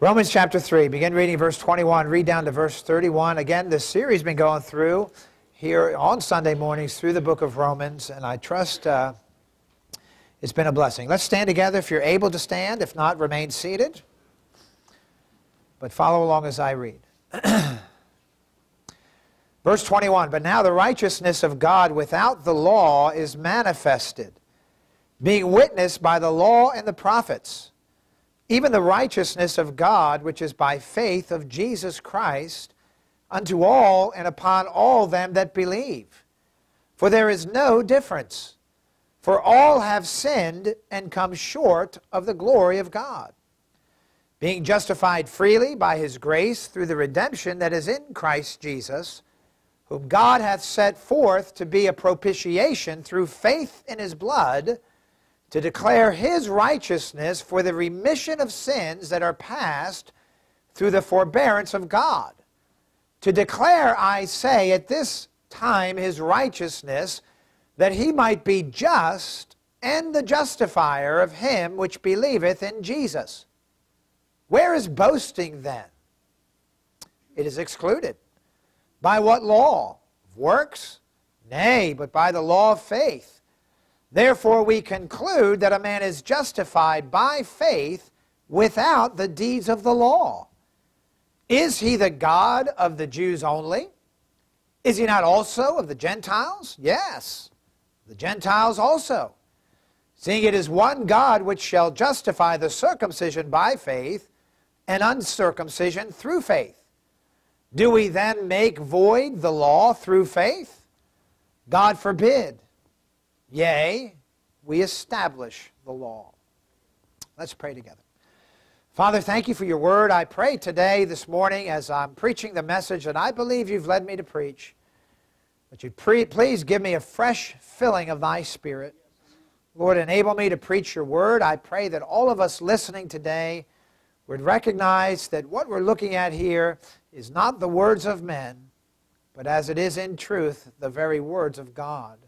Romans chapter 3, begin reading verse 21, read down to verse 31. Again, this series has been going through here on Sunday mornings through the book of Romans, and I trust uh, it's been a blessing. Let's stand together if you're able to stand. If not, remain seated. But follow along as I read. Verse 21 But now the righteousness of God without the law is manifested, being witnessed by the law and the prophets, even the righteousness of God which is by faith of Jesus Christ unto all and upon all them that believe. For there is no difference. For all have sinned and come short of the glory of God, being justified freely by his grace through the redemption that is in Christ Jesus, whom God hath set forth to be a propitiation through faith in his blood, to declare his righteousness for the remission of sins that are past through the forbearance of God. To declare, I say, at this time his righteousness, that he might be just and the justifier of him which believeth in Jesus. Where is boasting then? It is excluded. By what law? Works? Nay, but by the law of faith. Therefore we conclude that a man is justified by faith without the deeds of the law. Is he the God of the Jews only? Is he not also of the Gentiles? Yes the Gentiles also, seeing it is one God which shall justify the circumcision by faith and uncircumcision through faith. Do we then make void the law through faith? God forbid. Yea, we establish the law. Let's pray together. Father, thank you for your word. I pray today, this morning, as I'm preaching the message that I believe you've led me to preach, but you pre- please give me a fresh filling of thy spirit. Lord, enable me to preach your word. I pray that all of us listening today would recognize that what we're looking at here is not the words of men, but as it is in truth, the very words of God.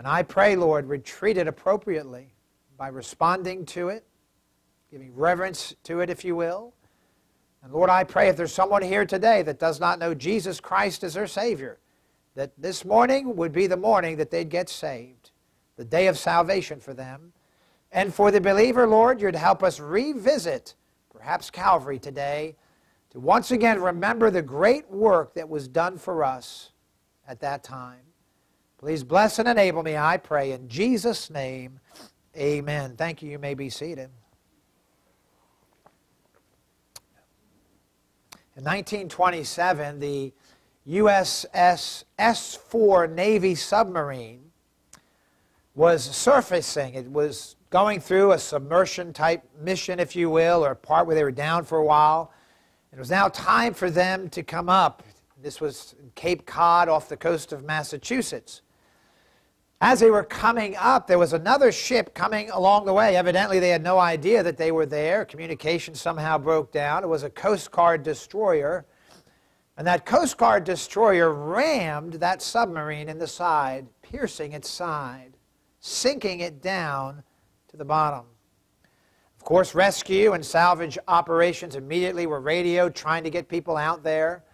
And I pray, Lord, we treat it appropriately by responding to it, giving reverence to it, if you will. And Lord, I pray if there's someone here today that does not know Jesus Christ as their Savior, that this morning would be the morning that they'd get saved, the day of salvation for them. And for the believer, Lord, you'd help us revisit perhaps Calvary today to once again remember the great work that was done for us at that time. Please bless and enable me, I pray, in Jesus' name. Amen. Thank you. You may be seated. In 1927, the USS S-4 Navy submarine was surfacing. It was going through a submersion type mission, if you will, or a part where they were down for a while. It was now time for them to come up. This was Cape Cod off the coast of Massachusetts. As they were coming up, there was another ship coming along the way. Evidently, they had no idea that they were there. Communication somehow broke down. It was a Coast Guard destroyer and that Coast Guard destroyer rammed that submarine in the side, piercing its side, sinking it down to the bottom. Of course, rescue and salvage operations immediately were radioed, trying to get people out there.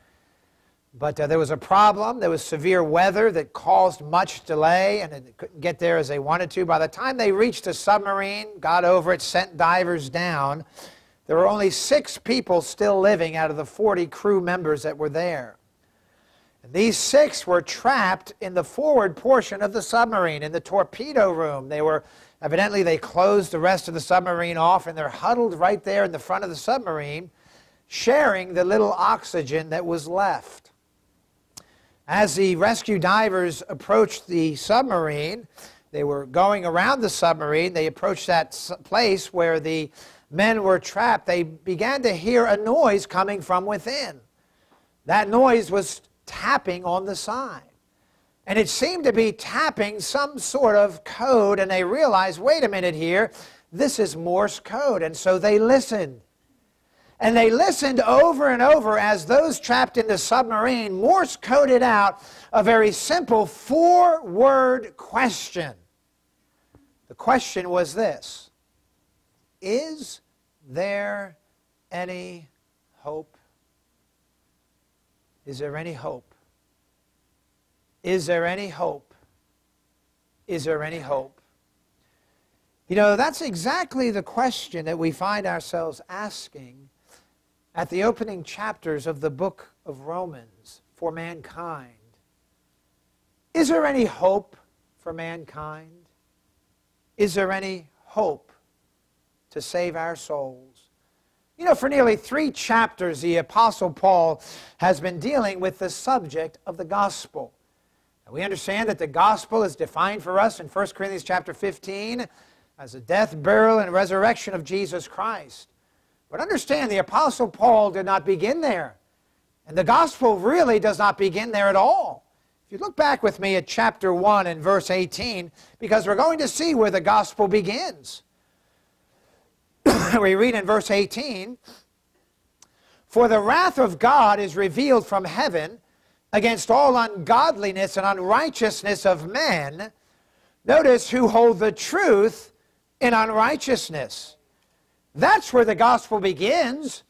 But uh, there was a problem. There was severe weather that caused much delay, and it couldn't get there as they wanted to. By the time they reached the submarine, got over it, sent divers down, there were only six people still living out of the 40 crew members that were there. And these six were trapped in the forward portion of the submarine, in the torpedo room. They were, evidently, they closed the rest of the submarine off, and they're huddled right there in the front of the submarine, sharing the little oxygen that was left. As the rescue divers approached the submarine, they were going around the submarine. They approached that place where the men were trapped, they began to hear a noise coming from within. That noise was tapping on the side. And it seemed to be tapping some sort of code, and they realized wait a minute here, this is Morse code. And so they listened. And they listened over and over as those trapped in the submarine Morse coded out a very simple four word question. The question was this is there any hope? Is there any hope? Is there any hope? Is there any hope? You know, that's exactly the question that we find ourselves asking at the opening chapters of the book of Romans for mankind. Is there any hope for mankind? Is there any hope to save our souls? You know, for nearly three chapters, the Apostle Paul has been dealing with the subject of the gospel. we understand that the gospel is defined for us in 1 Corinthians chapter 15 as the death, burial, and resurrection of Jesus Christ. But understand, the Apostle Paul did not begin there. And the gospel really does not begin there at all. If you look back with me at chapter 1 and verse 18, because we're going to see where the gospel begins. we read in verse 18 For the wrath of God is revealed from heaven against all ungodliness and unrighteousness of men. Notice who hold the truth in unrighteousness. That's where the gospel begins.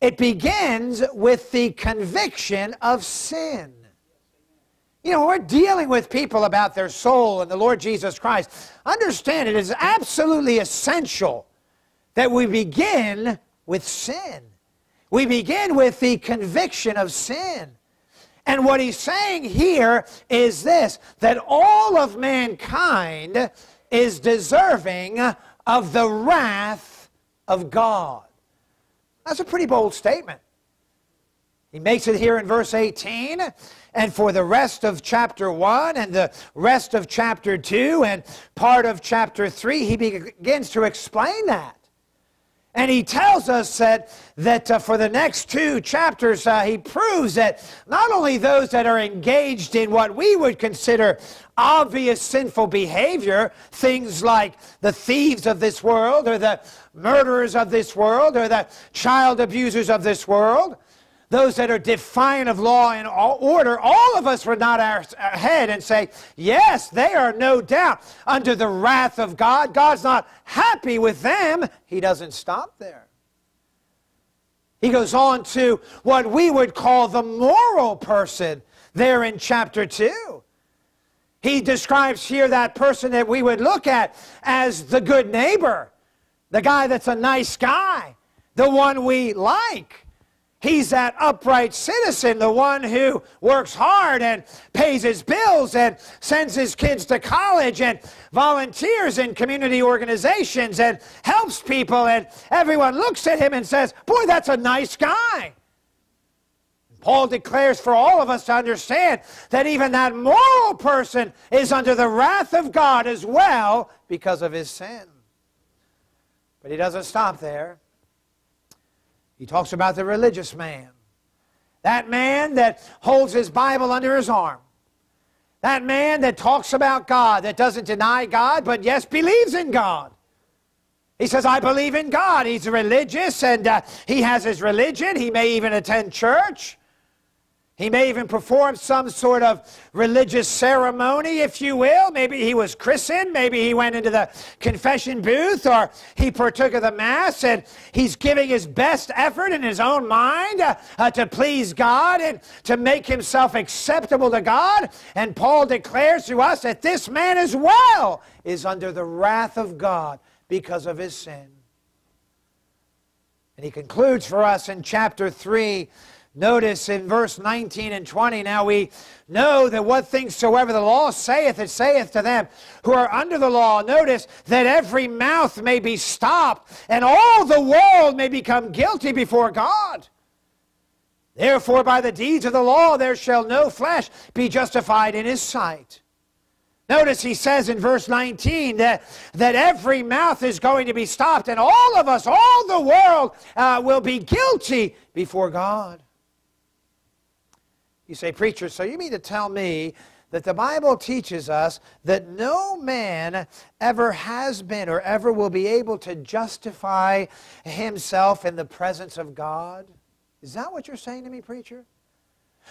It begins with the conviction of sin. You know, we're dealing with people about their soul and the Lord Jesus Christ. Understand it is absolutely essential that we begin with sin. We begin with the conviction of sin. And what he's saying here is this that all of mankind is deserving of the wrath of God. That's a pretty bold statement. He makes it here in verse 18, and for the rest of chapter 1 and the rest of chapter 2 and part of chapter 3, he begins to explain that. And he tells us that, that uh, for the next two chapters, uh, he proves that not only those that are engaged in what we would consider obvious sinful behavior, things like the thieves of this world, or the murderers of this world, or the child abusers of this world, those that are defiant of law and order, all of us would nod our head and say, yes, they are no doubt under the wrath of God. God's not happy with them. He doesn't stop there. He goes on to what we would call the moral person there in chapter 2. He describes here that person that we would look at as the good neighbor, the guy that's a nice guy, the one we like. He's that upright citizen, the one who works hard and pays his bills and sends his kids to college and volunteers in community organizations and helps people. And everyone looks at him and says, Boy, that's a nice guy. Paul declares for all of us to understand that even that moral person is under the wrath of God as well because of his sin. But he doesn't stop there. He talks about the religious man. That man that holds his Bible under his arm. That man that talks about God, that doesn't deny God, but yes, believes in God. He says, I believe in God. He's religious and uh, he has his religion. He may even attend church. He may even perform some sort of religious ceremony, if you will. Maybe he was christened. Maybe he went into the confession booth or he partook of the Mass and he's giving his best effort in his own mind uh, uh, to please God and to make himself acceptable to God. And Paul declares to us that this man as well is under the wrath of God because of his sin. And he concludes for us in chapter 3 Notice in verse 19 and 20, now we know that what things soever the law saith, it saith to them who are under the law. Notice that every mouth may be stopped, and all the world may become guilty before God. Therefore, by the deeds of the law, there shall no flesh be justified in his sight. Notice he says in verse 19 that, that every mouth is going to be stopped, and all of us, all the world, uh, will be guilty before God. You say, Preacher, so you mean to tell me that the Bible teaches us that no man ever has been or ever will be able to justify himself in the presence of God? Is that what you're saying to me, preacher?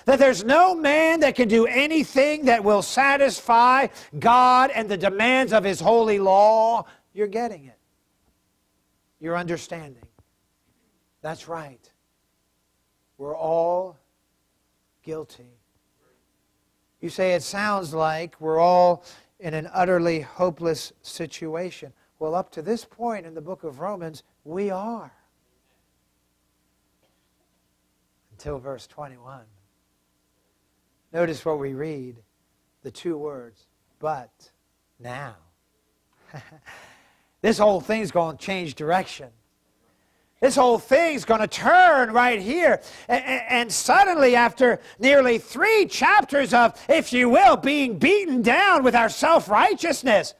That there's no man that can do anything that will satisfy God and the demands of his holy law? You're getting it. You're understanding. That's right. We're all guilty. You say it sounds like we're all in an utterly hopeless situation. Well, up to this point in the book of Romans, we are. Until verse 21. Notice what we read the two words, but now. this whole thing's going to change direction. This whole thing's going to turn right here. And, and, suddenly, after nearly three chapters of, if you will, being beaten down with our self righteousness,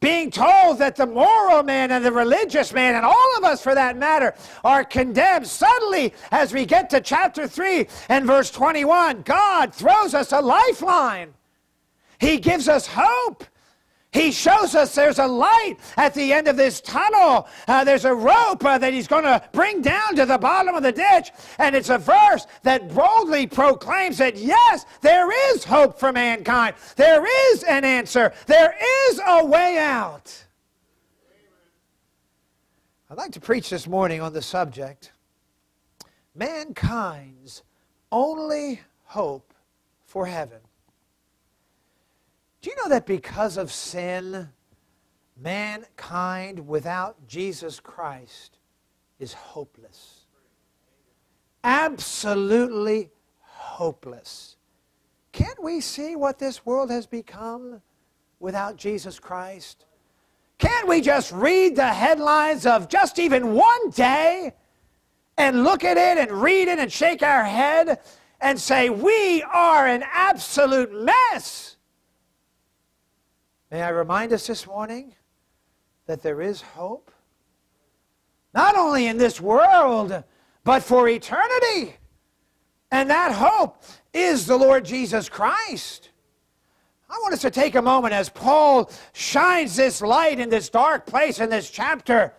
being told that the moral man and the religious man, and all of us for that matter, are condemned, suddenly, as we get to chapter 3 and verse 21, God throws us a lifeline. He gives us hope. He shows us there's a light at the end of this tunnel. Uh, there's a rope uh, that he's going to bring down to the bottom of the ditch. And it's a verse that boldly proclaims that, yes, there is hope for mankind. There is an answer. There is a way out. I'd like to preach this morning on the subject mankind's only hope for heaven. Do you know that because of sin, mankind without Jesus Christ is hopeless? Absolutely hopeless. Can't we see what this world has become without Jesus Christ? Can't we just read the headlines of just even one day and look at it and read it and shake our head and say, We are an absolute mess? May I remind us this morning that there is hope? Not only in this world, but for eternity. And that hope is the Lord Jesus Christ. I want us to take a moment as Paul shines this light in this dark place in this chapter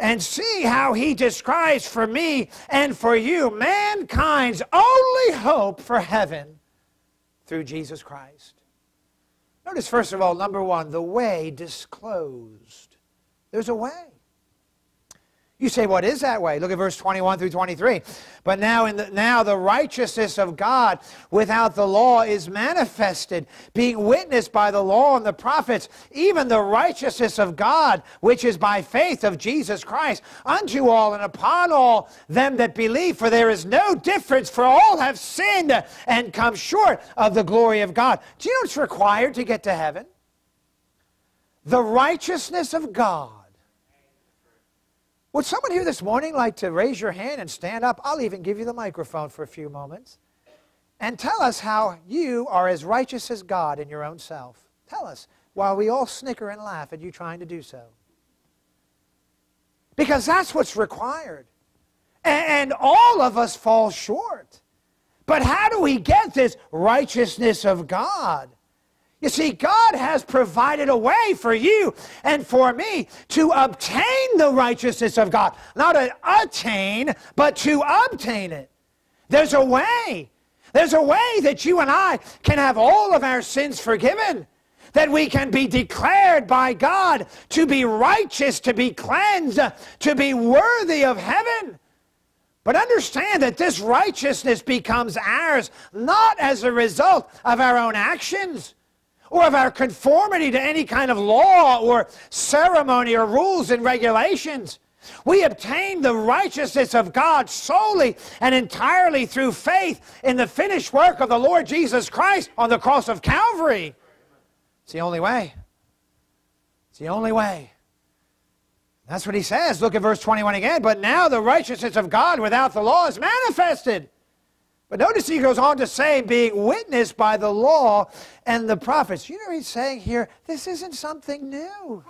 and see how he describes for me and for you mankind's only hope for heaven through Jesus Christ. Notice, first of all, number one, the way disclosed. There's a way. You say, what is that way? Look at verse 21 through 23. But now, in the, now the righteousness of God without the law is manifested, being witnessed by the law and the prophets, even the righteousness of God, which is by faith of Jesus Christ, unto all and upon all them that believe. For there is no difference, for all have sinned and come short of the glory of God. Do you know what's required to get to heaven? The righteousness of God would someone here this morning like to raise your hand and stand up? I'll even give you the microphone for a few moments. And tell us how you are as righteous as God in your own self. Tell us, while we all snicker and laugh at you trying to do so. Because that's what's required. And all of us fall short. But how do we get this righteousness of God? You see, God has provided a way for you and for me to obtain the righteousness of God. Not to attain, but to obtain it. There's a way. There's a way that you and I can have all of our sins forgiven. That we can be declared by God to be righteous, to be cleansed, to be worthy of heaven. But understand that this righteousness becomes ours not as a result of our own actions or of our conformity to any kind of law or ceremony or rules and regulations. We obtain the righteousness of God solely and entirely through faith in the finished work of the Lord Jesus Christ on the cross of Calvary. It's the only way. It's the only way. That's what he says. Look at verse 21 again. But now the righteousness of God without the law is manifested but notice he goes on to say, being witnessed by the law and the prophets. You know what he's saying here? This isn't something new.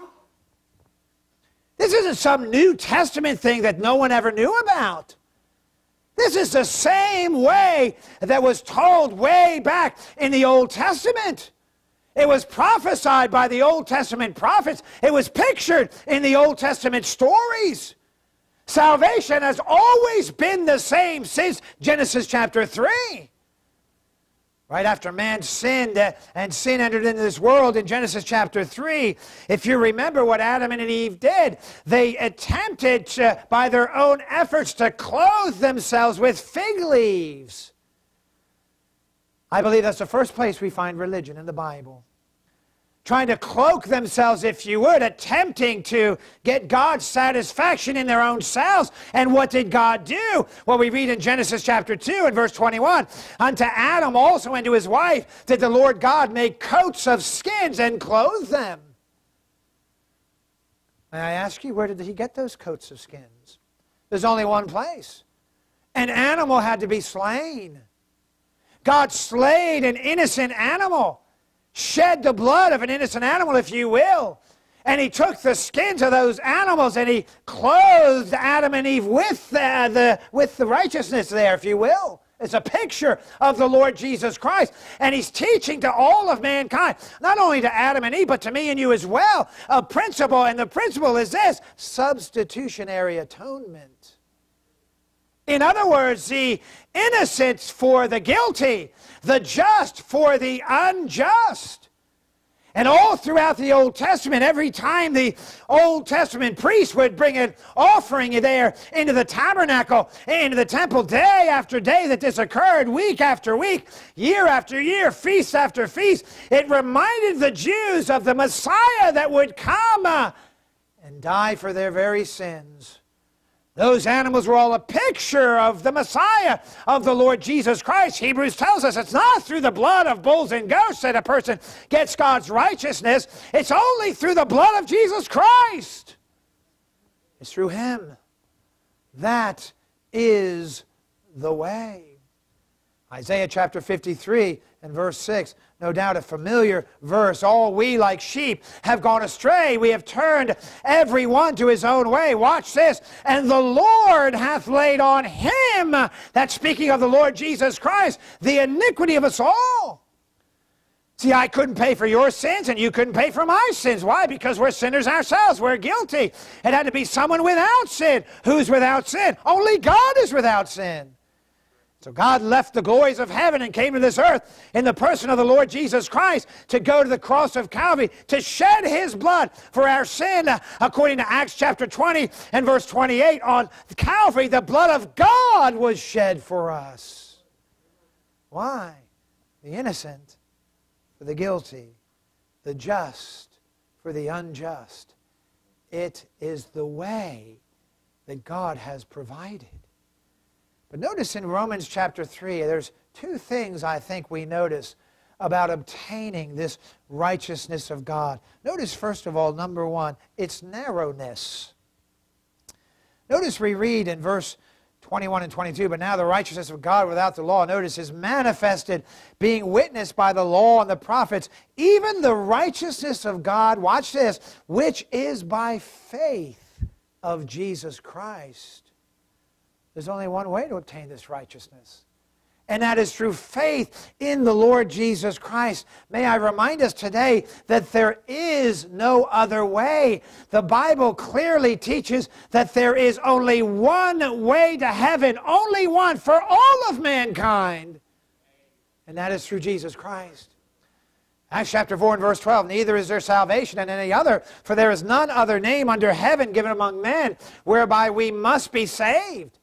This isn't some New Testament thing that no one ever knew about. This is the same way that was told way back in the Old Testament. It was prophesied by the Old Testament prophets. It was pictured in the Old Testament stories. Salvation has always been the same since Genesis chapter 3. Right after man sinned uh, and sin entered into this world in Genesis chapter 3, if you remember what Adam and Eve did, they attempted to, by their own efforts to clothe themselves with fig leaves. I believe that's the first place we find religion in the Bible trying to cloak themselves, if you would, attempting to get God's satisfaction in their own selves. And what did God do? Well, we read in Genesis chapter 2 and verse 21 Unto Adam also and to his wife did the Lord God make coats of skins and clothe them. May I ask you, where did he get those coats of skins? There's only one place. An animal had to be slain. God slayed an innocent animal shed the blood of an innocent animal, if you will. And he took the skins of those animals and he clothed Adam and Eve with the, the, with the righteousness there, if you will. It's a picture of the Lord Jesus Christ. And he's teaching to all of mankind, not only to Adam and Eve, but to me and you as well, a principle. And the principle is this substitutionary atonement. In other words, the innocent for the guilty, the just for the unjust. And all throughout the Old Testament, every time the Old Testament priest would bring an offering there into the tabernacle, into the temple, day after day that this occurred, week after week, year after year, feast after feast, it reminded the Jews of the Messiah that would come uh, and die for their very sins. Those animals were all a picture of the Messiah, of the Lord Jesus Christ. Hebrews tells us it's not through the blood of bulls and goats that a person gets God's righteousness. It's only through the blood of Jesus Christ. It's through Him. That is the way. Isaiah chapter 53 and verse 6 no doubt a familiar verse. All we like sheep have gone astray. We have turned every one to his own way. Watch this. And the Lord hath laid on him, that's speaking of the Lord Jesus Christ, the iniquity of us all. See, I couldn't pay for your sins and you couldn't pay for my sins. Why? Because we're sinners ourselves. We're guilty. It had to be someone without sin. Who's without sin? Only God is without sin. So God left the glories of heaven and came to this earth in the person of the Lord Jesus Christ to go to the cross of Calvary to shed his blood for our sin. According to Acts chapter 20 and verse 28, on Calvary, the blood of God was shed for us. Why? The innocent for the guilty, the just for the unjust. It is the way that God has provided. But notice in Romans chapter 3, there's two things I think we notice about obtaining this righteousness of God. Notice, first of all, number one, its narrowness. Notice we read in verse 21 and 22, but now the righteousness of God without the law, notice, is manifested, being witnessed by the law and the prophets, even the righteousness of God, watch this, which is by faith of Jesus Christ there's only one way to obtain this righteousness. And that is through faith in the Lord Jesus Christ. May I remind us today that there is no other way. The Bible clearly teaches that there is only one way to heaven, only one for all of mankind. And that is through Jesus Christ. Acts chapter 4 and verse 12, neither is there salvation in any other, for there is none other name under heaven given among men whereby we must be saved.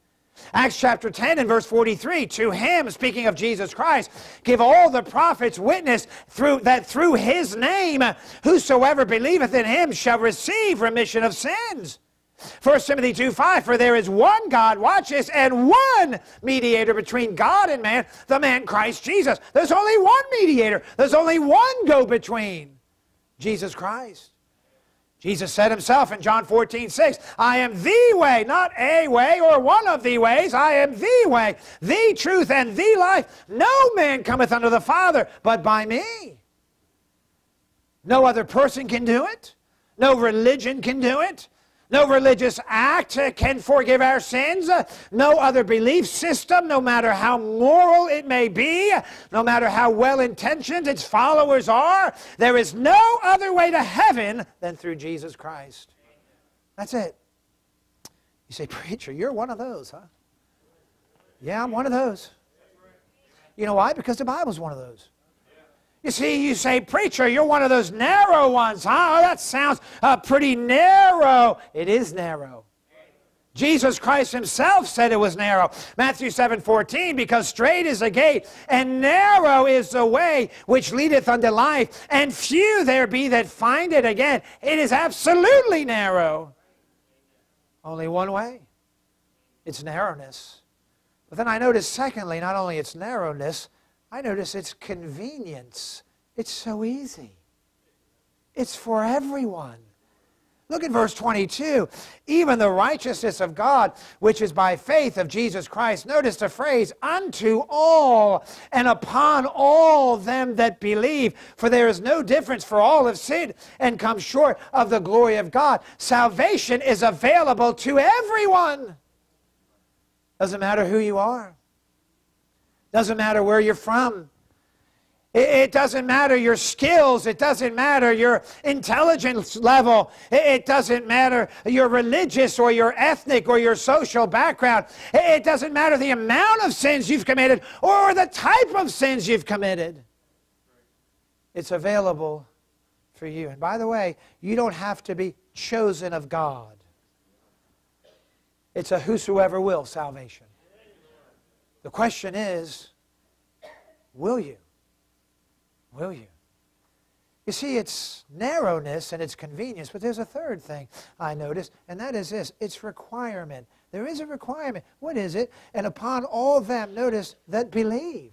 Acts chapter 10 and verse 43, to him, speaking of Jesus Christ, give all the prophets witness through, that through his name, whosoever believeth in him shall receive remission of sins. 1 Timothy 2 5, for there is one God, watch this, and one mediator between God and man, the man Christ Jesus. There's only one mediator, there's only one go between Jesus Christ. Jesus said himself in John 14, 6, I am the way, not a way or one of the ways. I am the way, the truth, and the life. No man cometh unto the Father but by me. No other person can do it. No religion can do it. No religious act can forgive our sins. No other belief system, no matter how moral it may be, no matter how well intentioned its followers are, there is no other way to heaven than through Jesus Christ. That's it. You say, Preacher, you're one of those, huh? Yeah, I'm one of those. You know why? Because the Bible's one of those. You see, you say, Preacher, you're one of those narrow ones, huh? Oh, that sounds uh, pretty narrow. It is narrow. Jesus Christ himself said it was narrow. Matthew 7 14, because strait is the gate, and narrow is the way which leadeth unto life, and few there be that find it again. It is absolutely narrow. Only one way it's narrowness. But then I notice, secondly, not only its narrowness, I notice its convenience. It's so easy, it's for everyone. Look at verse 22. Even the righteousness of God, which is by faith of Jesus Christ. Notice the phrase, unto all and upon all them that believe. For there is no difference, for all have sinned and come short of the glory of God. Salvation is available to everyone. Doesn't matter who you are. Doesn't matter where you're from. It doesn't matter your skills. It doesn't matter your intelligence level. It doesn't matter your religious or your ethnic or your social background. It doesn't matter the amount of sins you've committed or the type of sins you've committed. It's available for you. And by the way, you don't have to be chosen of God. It's a whosoever will salvation. The question is, will you? Will you? You see, it's narrowness and it's convenience, but there's a third thing I notice, and that is this it's requirement. There is a requirement. What is it? And upon all them, notice, that believe.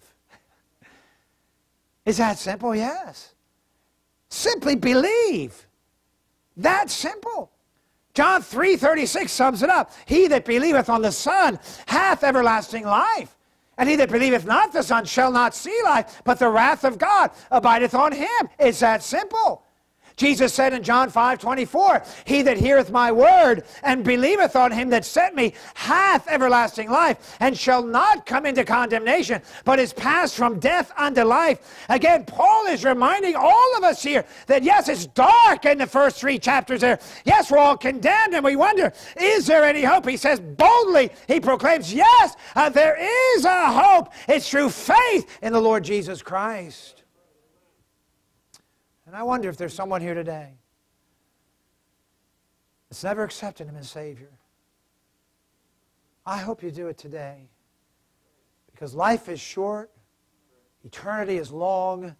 is that simple? Yes. Simply believe. That simple. John 3:36 sums it up. He that believeth on the Son hath everlasting life. And he that believeth not the Son shall not see life, but the wrath of God abideth on him. It's that simple. Jesus said in John 5 24, He that heareth my word and believeth on him that sent me hath everlasting life and shall not come into condemnation, but is passed from death unto life. Again, Paul is reminding all of us here that yes, it's dark in the first three chapters there. Yes, we're all condemned and we wonder, is there any hope? He says boldly, he proclaims, yes, uh, there is a hope. It's through faith in the Lord Jesus Christ. And I wonder if there's someone here today that's never accepted Him as Savior. I hope you do it today. Because life is short, eternity is long,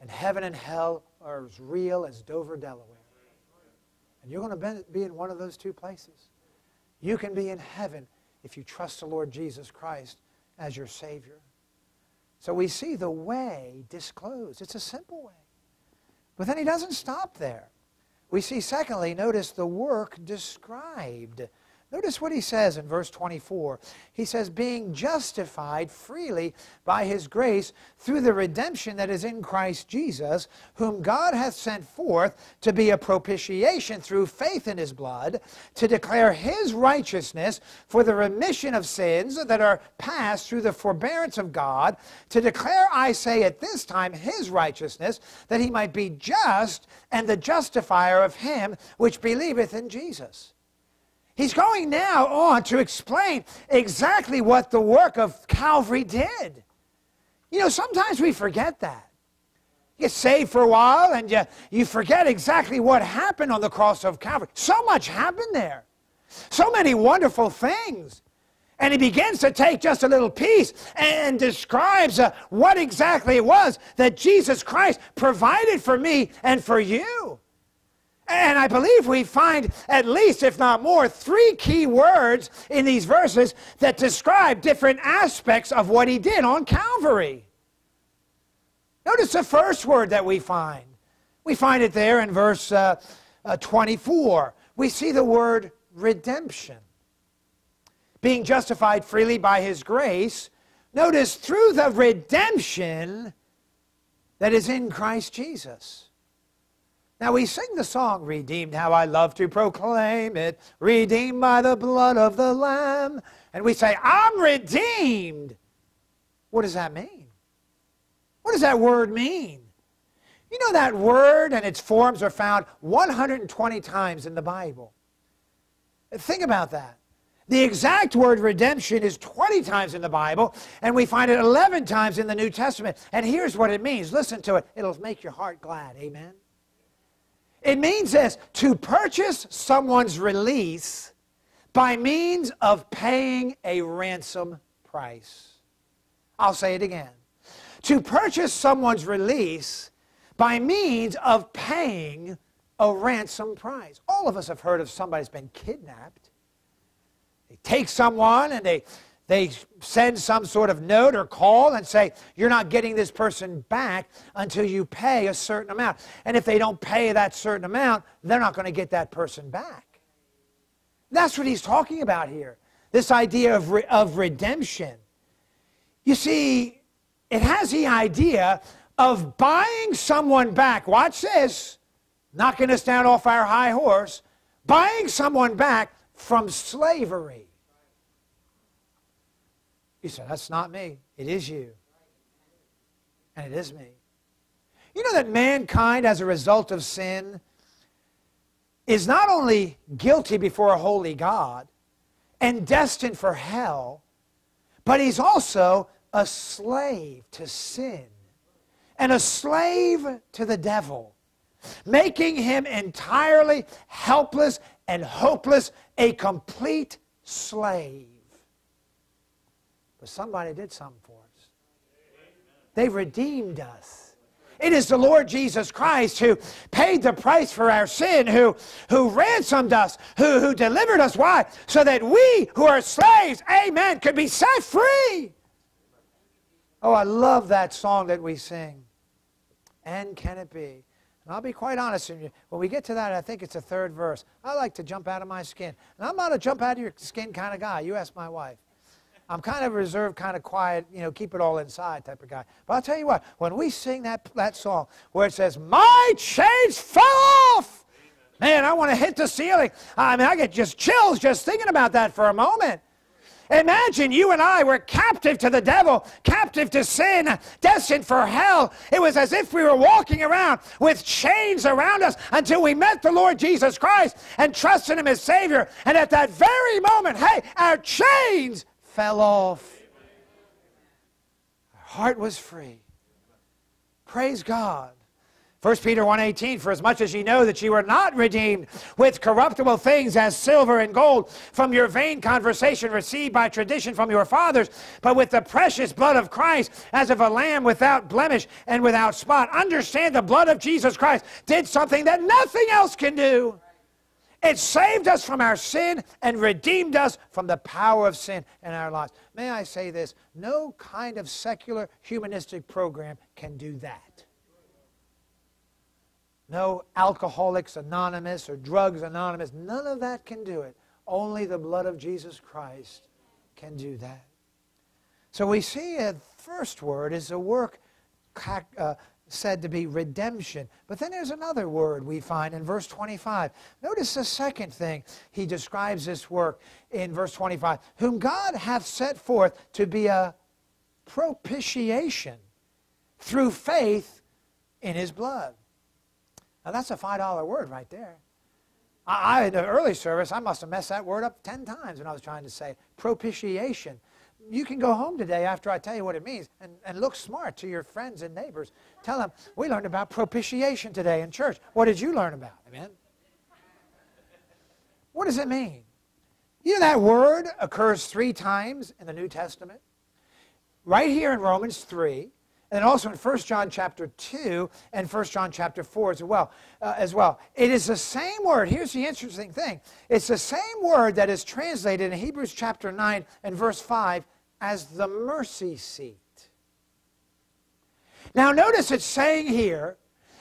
and heaven and hell are as real as Dover, Delaware. And you're going to be in one of those two places. You can be in heaven if you trust the Lord Jesus Christ as your Savior. So we see the way disclosed. It's a simple way. But then he doesn't stop there. We see, secondly, notice the work described. Notice what he says in verse 24. He says, being justified freely by his grace through the redemption that is in Christ Jesus, whom God hath sent forth to be a propitiation through faith in his blood, to declare his righteousness for the remission of sins that are past through the forbearance of God, to declare, I say, at this time his righteousness, that he might be just and the justifier of him which believeth in Jesus. He's going now on to explain exactly what the work of Calvary did. You know, sometimes we forget that. You get saved for a while and you, you forget exactly what happened on the cross of Calvary. So much happened there. So many wonderful things. And he begins to take just a little piece and describes uh, what exactly it was that Jesus Christ provided for me and for you. And I believe we find at least, if not more, three key words in these verses that describe different aspects of what he did on Calvary. Notice the first word that we find. We find it there in verse uh, uh, 24. We see the word redemption. Being justified freely by his grace, notice through the redemption that is in Christ Jesus. Now we sing the song, Redeemed, how I love to proclaim it, redeemed by the blood of the Lamb. And we say, I'm redeemed. What does that mean? What does that word mean? You know that word and its forms are found 120 times in the Bible. Think about that. The exact word redemption is 20 times in the Bible, and we find it 11 times in the New Testament. And here's what it means listen to it, it'll make your heart glad. Amen. It means this to purchase someone's release by means of paying a ransom price. I'll say it again. To purchase someone's release by means of paying a ransom price. All of us have heard of somebody's been kidnapped. They take someone and they they send some sort of note or call and say, You're not getting this person back until you pay a certain amount. And if they don't pay that certain amount, they're not going to get that person back. That's what he's talking about here this idea of, re- of redemption. You see, it has the idea of buying someone back. Watch this, knocking us down off our high horse, buying someone back from slavery. You said, That's not me. It is you. And it is me. You know that mankind, as a result of sin, is not only guilty before a holy God and destined for hell, but he's also a slave to sin and a slave to the devil, making him entirely helpless and hopeless, a complete slave. But somebody did something for us. They redeemed us. It is the Lord Jesus Christ who paid the price for our sin, who, who ransomed us, who, who delivered us. Why? So that we who are slaves, amen, could be set free. Oh, I love that song that we sing. And can it be? And I'll be quite honest with you. When we get to that, I think it's the third verse. I like to jump out of my skin. And I'm not a jump out of your skin kind of guy. You ask my wife. I'm kind of reserved, kind of quiet, you know, keep it all inside type of guy. But I'll tell you what, when we sing that, that song where it says, My chains fell off, man, I want to hit the ceiling. I mean, I get just chills just thinking about that for a moment. Imagine you and I were captive to the devil, captive to sin, destined for hell. It was as if we were walking around with chains around us until we met the Lord Jesus Christ and trusted Him as Savior. And at that very moment, hey, our chains fell off. Our heart was free. Praise God. 1 Peter 1:18 For as much as ye know that ye were not redeemed with corruptible things as silver and gold from your vain conversation received by tradition from your fathers but with the precious blood of Christ as of a lamb without blemish and without spot understand the blood of Jesus Christ did something that nothing else can do it saved us from our sin and redeemed us from the power of sin in our lives. May I say this? No kind of secular humanistic program can do that. No Alcoholics Anonymous or Drugs Anonymous. None of that can do it. Only the blood of Jesus Christ can do that. So we see a first word is a work uh, said to be redemption. But then there's another word we find in verse 25. Notice the second thing he describes this work in verse 25 whom God hath set forth to be a propitiation through faith in his blood. Now that's a $5 word right there. I, in the early service, I must have messed that word up 10 times when I was trying to say propitiation. You can go home today after I tell you what it means and, and look smart to your friends and neighbors. Tell them, we learned about propitiation today in church. What did you learn about? Amen? What does it mean? You know that word occurs three times in the New Testament. Right here in Romans 3, and also in 1 John chapter 2 and 1 John chapter 4 as well. Uh, as well. It is the same word. Here's the interesting thing. It's the same word that is translated in Hebrews chapter 9 and verse 5 as the mercy seat. Now notice it's saying here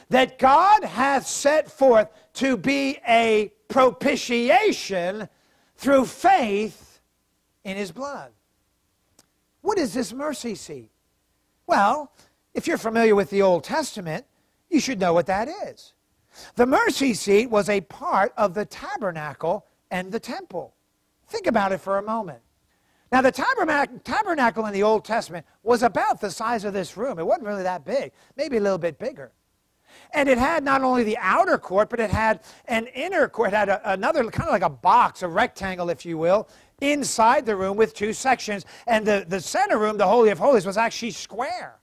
that God hath set forth to be a propitiation through faith in his blood. What is this mercy seat? Well, if you're familiar with the Old Testament, you should know what that is. The mercy seat was a part of the tabernacle and the temple. Think about it for a moment. Now, the tabernacle in the Old Testament was about the size of this room. It wasn't really that big, maybe a little bit bigger. And it had not only the outer court, but it had an inner court. It had a, another kind of like a box, a rectangle, if you will, inside the room with two sections. And the, the center room, the Holy of Holies, was actually square.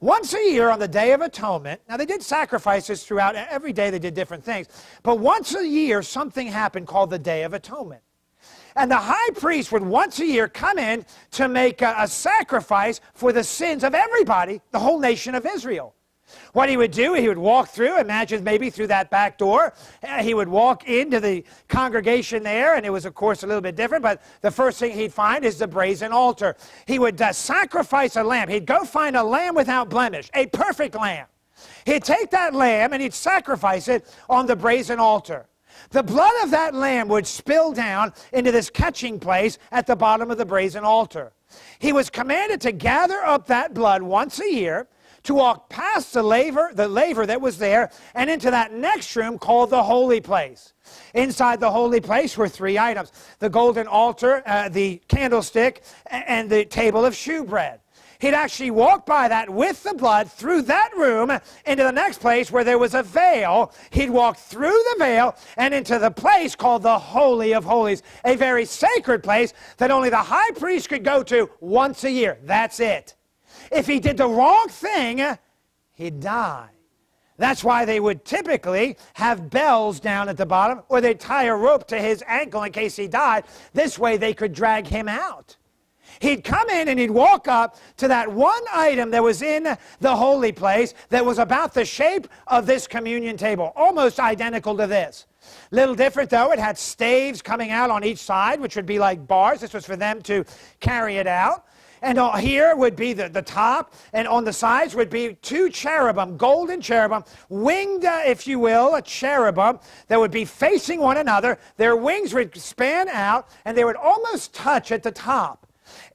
Once a year on the Day of Atonement, now they did sacrifices throughout, every day they did different things, but once a year something happened called the Day of Atonement. And the high priest would once a year come in to make a, a sacrifice for the sins of everybody, the whole nation of Israel. What he would do, he would walk through, imagine maybe through that back door. Uh, he would walk into the congregation there, and it was, of course, a little bit different, but the first thing he'd find is the brazen altar. He would uh, sacrifice a lamb. He'd go find a lamb without blemish, a perfect lamb. He'd take that lamb and he'd sacrifice it on the brazen altar. The blood of that lamb would spill down into this catching place at the bottom of the brazen altar. He was commanded to gather up that blood once a year to walk past the laver, the laver that was there and into that next room called the holy place. Inside the holy place were three items the golden altar, uh, the candlestick, and the table of shewbread. He'd actually walk by that with the blood through that room into the next place where there was a veil. He'd walk through the veil and into the place called the Holy of Holies, a very sacred place that only the high priest could go to once a year. That's it. If he did the wrong thing, he'd die. That's why they would typically have bells down at the bottom, or they'd tie a rope to his ankle in case he died. This way they could drag him out. He'd come in and he'd walk up to that one item that was in the holy place that was about the shape of this communion table, almost identical to this. Little different though, it had staves coming out on each side, which would be like bars. This was for them to carry it out. And here would be the, the top, and on the sides would be two cherubim, golden cherubim, winged, uh, if you will, a cherubim that would be facing one another. Their wings would span out, and they would almost touch at the top.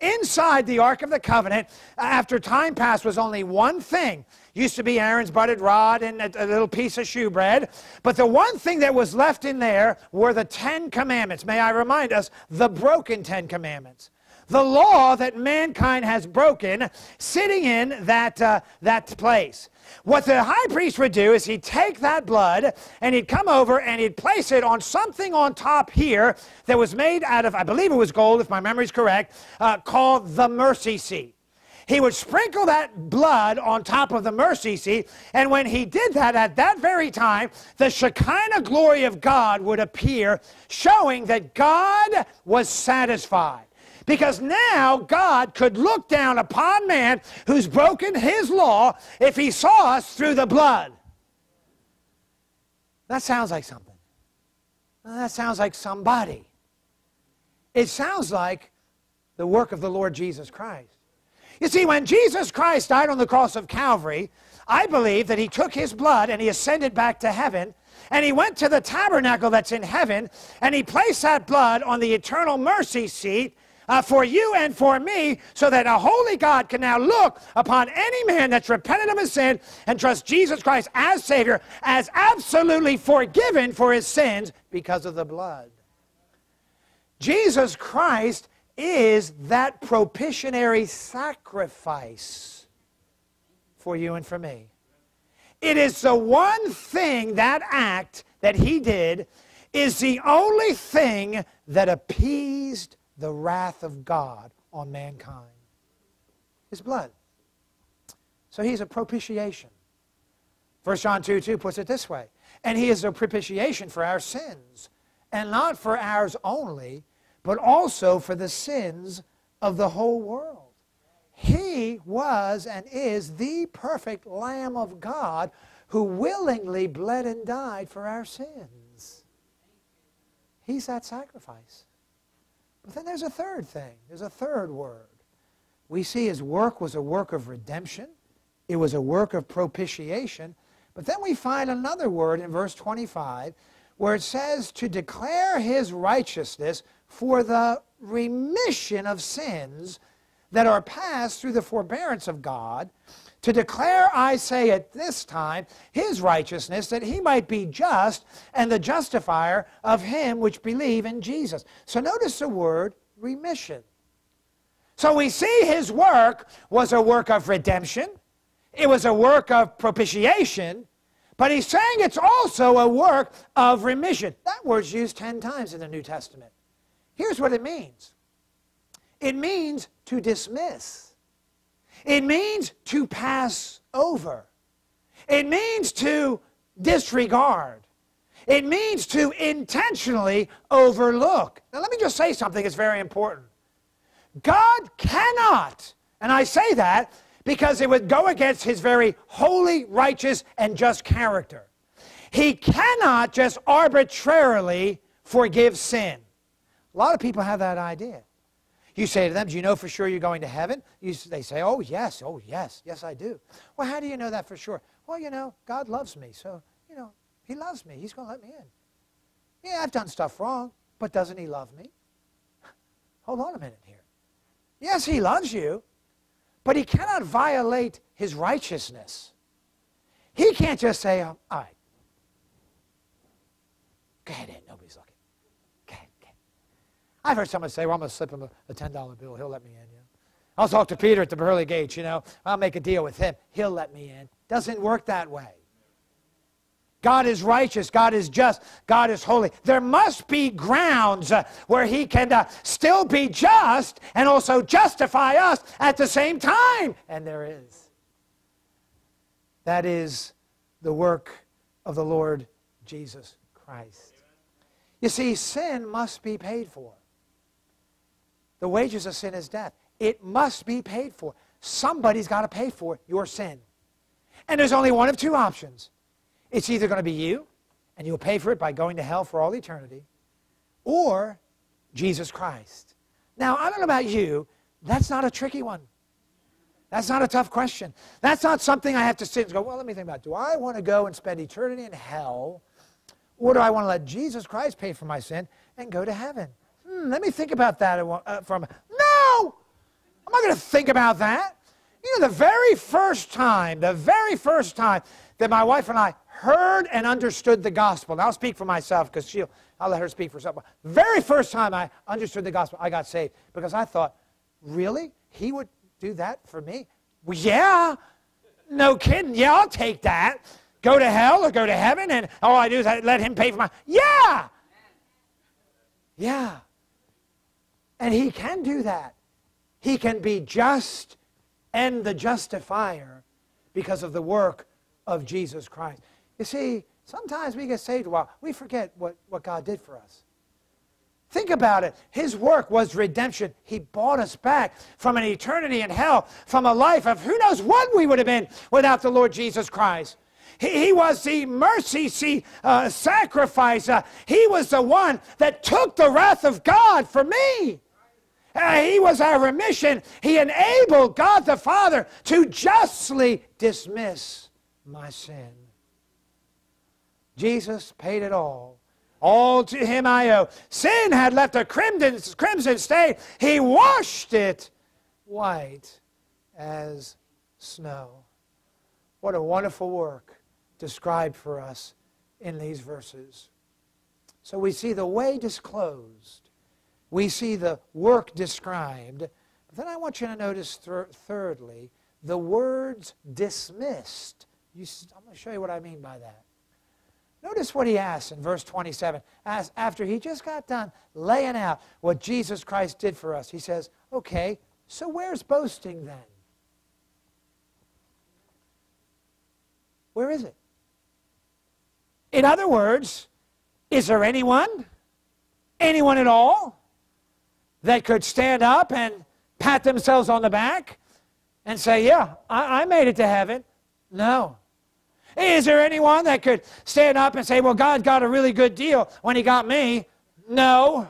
Inside the Ark of the Covenant, after time passed, was only one thing. Used to be Aaron's budded rod and a, a little piece of shewbread. But the one thing that was left in there were the Ten Commandments. May I remind us, the broken Ten Commandments the law that mankind has broken sitting in that, uh, that place. What the high priest would do is he'd take that blood and he'd come over and he'd place it on something on top here that was made out of, I believe it was gold, if my memory is correct, uh, called the mercy seat. He would sprinkle that blood on top of the mercy seat, and when he did that, at that very time, the Shekinah glory of God would appear, showing that God was satisfied. Because now God could look down upon man who's broken his law if he saw us through the blood. That sounds like something. That sounds like somebody. It sounds like the work of the Lord Jesus Christ. You see, when Jesus Christ died on the cross of Calvary, I believe that he took his blood and he ascended back to heaven and he went to the tabernacle that's in heaven and he placed that blood on the eternal mercy seat uh, for you and for me, so that a holy God can now look upon any man that's repented of his sin and trust Jesus Christ as Savior, as absolutely forgiven for his sins because of the blood. Jesus Christ is that propitiatory sacrifice for you and for me. It is the one thing, that act that he did, is the only thing that appeased the wrath of God on mankind. His blood. So he's a propitiation. 1 John 2 2 puts it this way And he is a propitiation for our sins, and not for ours only, but also for the sins of the whole world. He was and is the perfect Lamb of God who willingly bled and died for our sins. He's that sacrifice. But then there's a third thing. There's a third word. We see his work was a work of redemption. It was a work of propitiation. But then we find another word in verse 25 where it says to declare his righteousness for the remission of sins that are passed through the forbearance of God to declare, I say at this time, his righteousness, that he might be just and the justifier of him which believe in Jesus. So notice the word remission. So we see his work was a work of redemption, it was a work of propitiation, but he's saying it's also a work of remission. That word's used 10 times in the New Testament. Here's what it means It means to dismiss. It means to pass over. It means to disregard. It means to intentionally overlook. Now, let me just say something that's very important. God cannot, and I say that because it would go against his very holy, righteous, and just character. He cannot just arbitrarily forgive sin. A lot of people have that idea. You say to them, Do you know for sure you're going to heaven? You, they say, Oh, yes, oh, yes, yes, I do. Well, how do you know that for sure? Well, you know, God loves me, so, you know, He loves me. He's going to let me in. Yeah, I've done stuff wrong, but doesn't He love me? Hold on a minute here. Yes, He loves you, but He cannot violate His righteousness. He can't just say, oh, All right, go ahead in, nobody's. I've heard someone say, well, I'm going to slip him a, a $10 bill. He'll let me in. I'll talk to Peter at the pearly gates. You know, I'll make a deal with him. He'll let me in. Doesn't work that way. God is righteous. God is just. God is holy. There must be grounds uh, where He can uh, still be just and also justify us at the same time. And there is. That is the work of the Lord Jesus Christ. You see, sin must be paid for. The wages of sin is death. It must be paid for. Somebody's got to pay for your sin. And there's only one of two options. It's either going to be you, and you'll pay for it by going to hell for all eternity, or Jesus Christ. Now, I don't know about you, that's not a tricky one. That's not a tough question. That's not something I have to sit and go, well, let me think about it. Do I want to go and spend eternity in hell, or do I want to let Jesus Christ pay for my sin and go to heaven? Hmm, let me think about that uh, from. No! I'm not going to think about that. You know, the very first time, the very first time that my wife and I heard and understood the gospel, and I'll speak for myself because she'll, I'll let her speak for herself. Very first time I understood the gospel, I got saved because I thought, really? He would do that for me? Well, yeah. No kidding. Yeah, I'll take that. Go to hell or go to heaven, and all I do is I let him pay for my. Yeah! Yeah. And he can do that. He can be just and the justifier because of the work of Jesus Christ. You see, sometimes we get saved a while, we forget what, what God did for us. Think about it. His work was redemption. He bought us back from an eternity in hell, from a life of who knows what we would have been without the Lord Jesus Christ. He, he was the mercy see, uh, sacrifice. Uh, he was the one that took the wrath of God for me. He was our remission. He enabled God the Father to justly dismiss my sin. Jesus paid it all. All to him I owe. Sin had left a crimson, crimson stain. He washed it white as snow. What a wonderful work described for us in these verses. So we see the way disclosed we see the work described. But then I want you to notice, th- thirdly, the words dismissed. You, I'm going to show you what I mean by that. Notice what he asks in verse 27. As, after he just got done laying out what Jesus Christ did for us, he says, Okay, so where's boasting then? Where is it? In other words, is there anyone? Anyone at all? That could stand up and pat themselves on the back and say, Yeah, I, I made it to heaven. No. Is there anyone that could stand up and say, Well, God got a really good deal when He got me? No.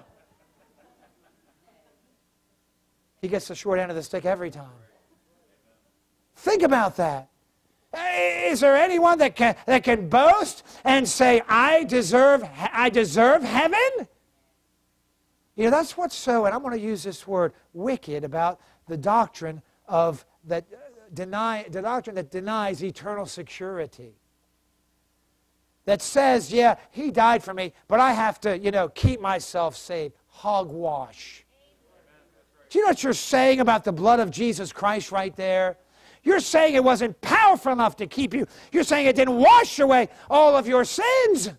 He gets the short end of the stick every time. Think about that. Is there anyone that can, that can boast and say, I deserve, I deserve heaven? You know, that's what's so, and I'm going to use this word, wicked about the doctrine of that uh, deny, the doctrine that denies eternal security. That says, yeah, he died for me, but I have to, you know, keep myself saved. Hogwash. Do you know what you're saying about the blood of Jesus Christ right there? You're saying it wasn't powerful enough to keep you. You're saying it didn't wash away all of your sins.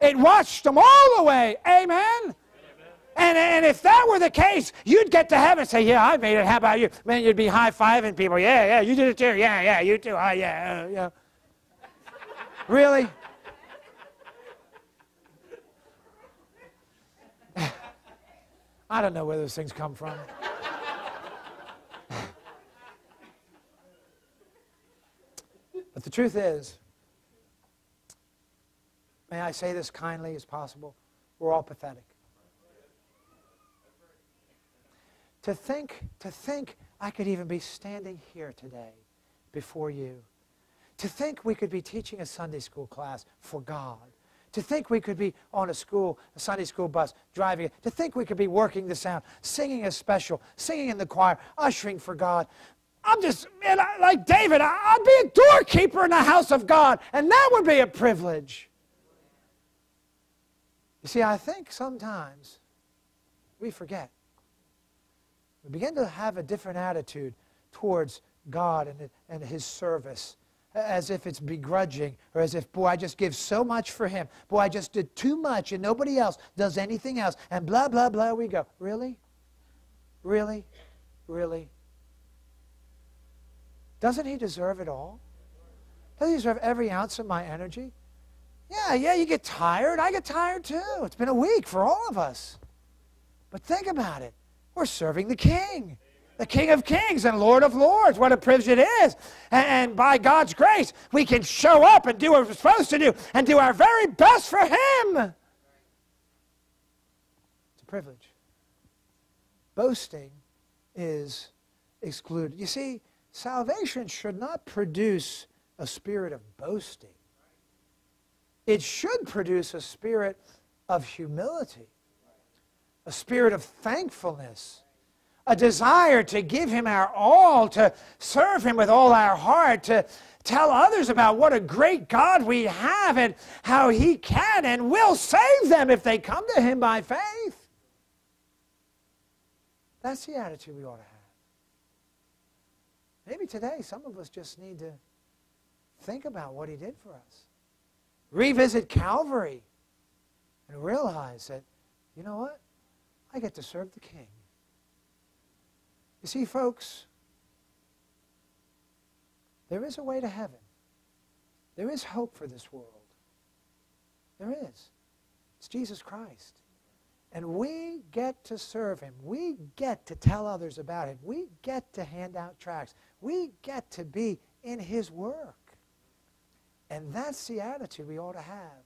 It washed them all away. Amen. And, and if that were the case, you'd get to heaven and say, Yeah, I made it. How about you? Man, you'd be high fiving people. Yeah, yeah, you did it too. Yeah, yeah, you too. Oh, yeah, uh, yeah. really? I don't know where those things come from. but the truth is, may I say this kindly as possible? We're all pathetic. To think, to think I could even be standing here today before you. To think we could be teaching a Sunday school class for God. To think we could be on a school, a Sunday school bus, driving it. To think we could be working this out, singing a special, singing in the choir, ushering for God. I'm just, man, I, like David, I, I'd be a doorkeeper in the house of God, and that would be a privilege. You see, I think sometimes we forget we begin to have a different attitude towards God and, and His service, as if it's begrudging, or as if, boy, I just give so much for Him. Boy, I just did too much, and nobody else does anything else. And blah, blah, blah, we go. Really? Really? Really? Doesn't He deserve it all? Doesn't He deserve every ounce of my energy? Yeah, yeah, you get tired. I get tired too. It's been a week for all of us. But think about it. We're serving the King, the King of Kings and Lord of Lords. What a privilege it is. And, and by God's grace, we can show up and do what we're supposed to do and do our very best for Him. It's a privilege. Boasting is excluded. You see, salvation should not produce a spirit of boasting. It should produce a spirit of humility a spirit of thankfulness, a desire to give Him our all, to serve Him with all our heart, to tell others about what a great God we have and how He can and will save them if they come to Him by faith. That's the attitude we ought to have. Maybe today some of us just need to think about what He did for us, revisit Calvary, and realize that, you know what? I get to serve the king. You see, folks, there is a way to heaven. There is hope for this world. There is. It's Jesus Christ. And we get to serve him. We get to tell others about him. We get to hand out tracts. We get to be in his work. And that's the attitude we ought to have.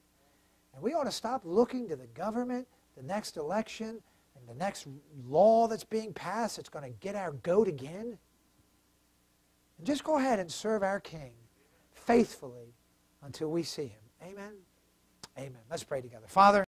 And we ought to stop looking to the government, the next election, the next law that's being passed that's going to get our goat again. And just go ahead and serve our King faithfully until we see him. Amen. Amen. Let's pray together. Father,